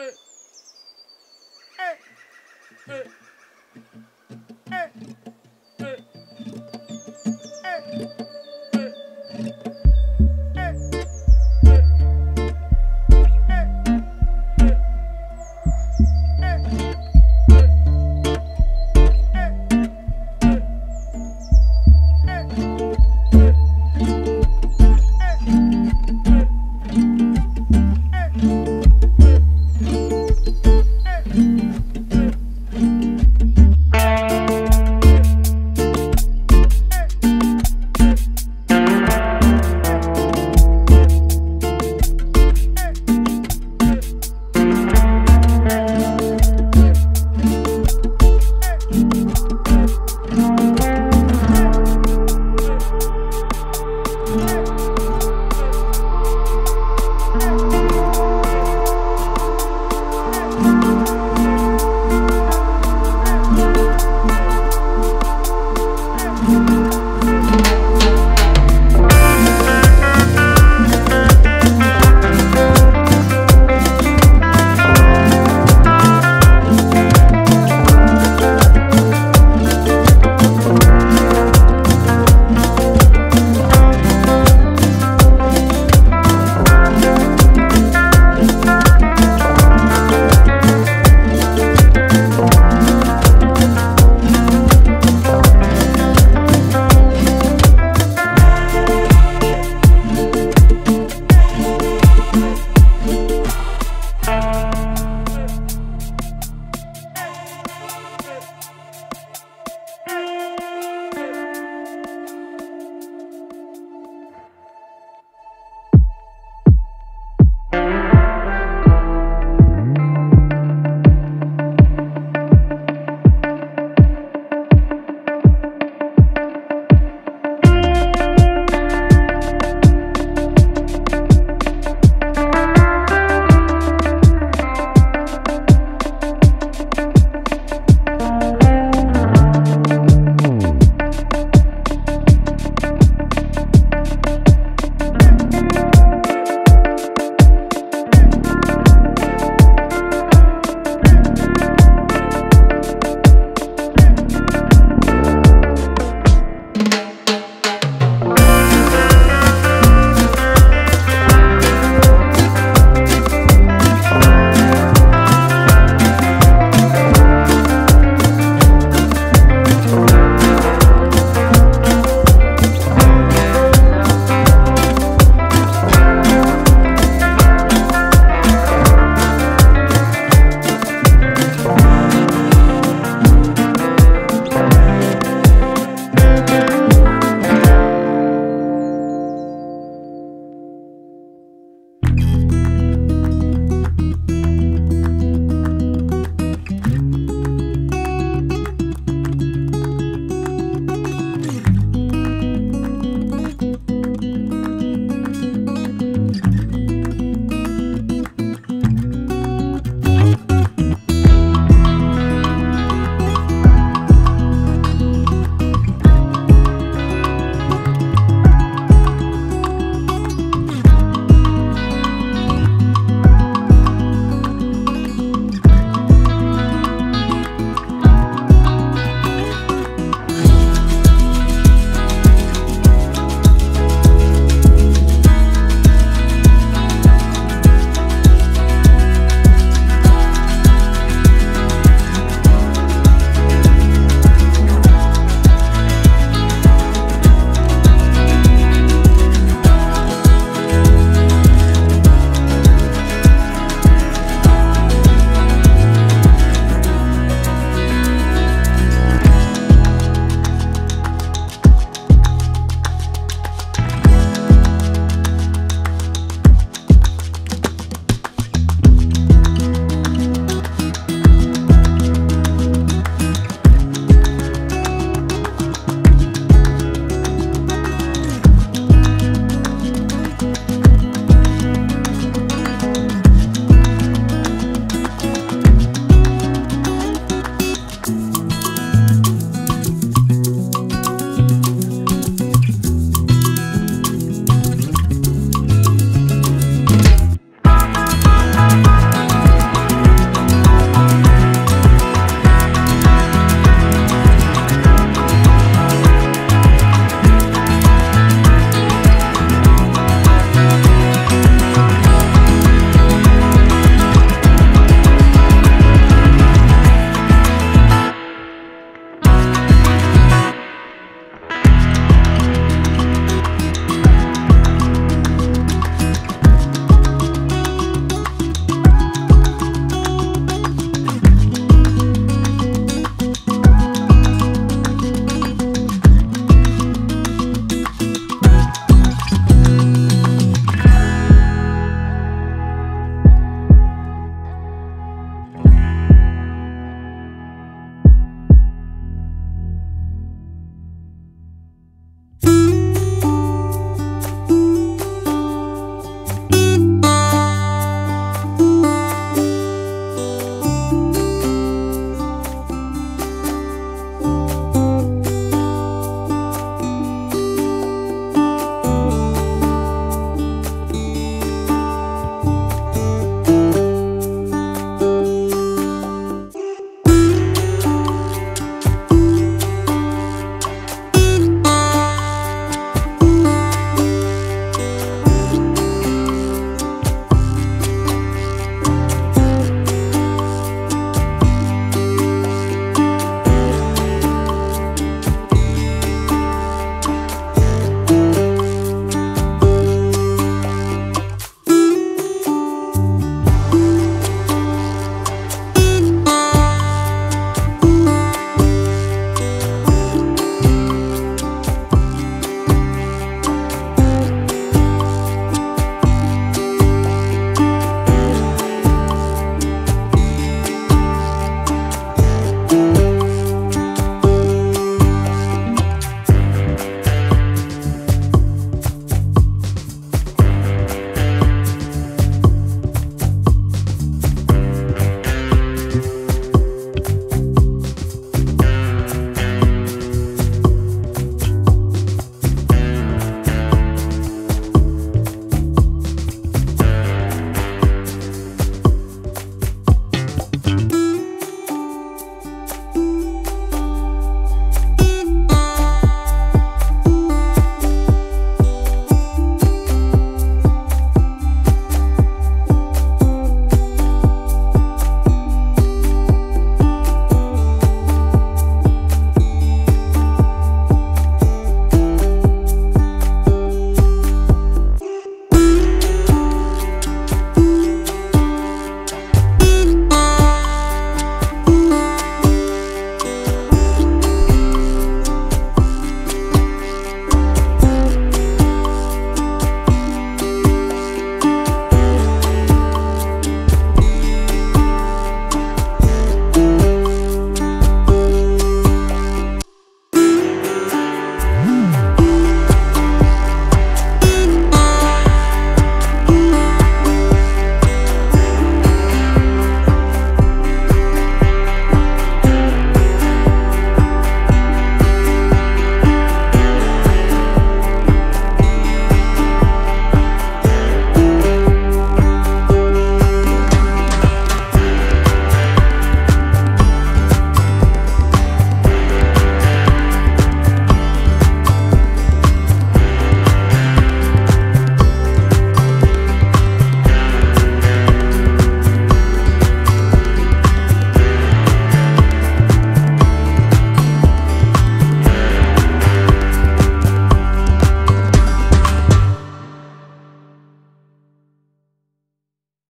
ええ